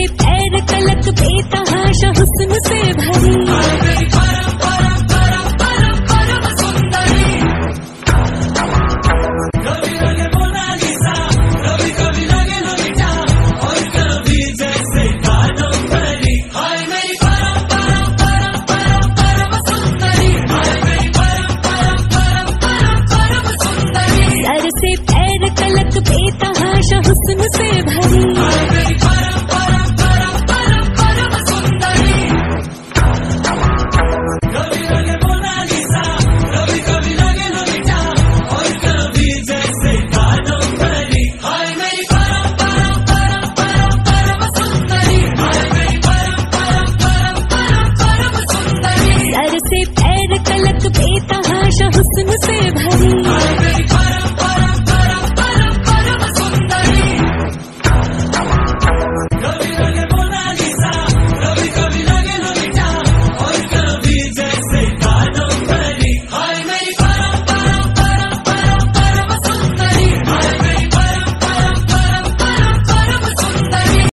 मेरे पैर कलक बेतहाशा हुस्न से भरी। से पैर कलक बेतहाशा हुस्न से भरी। से पैर कलक बेतहाशा हुस्न से भरी।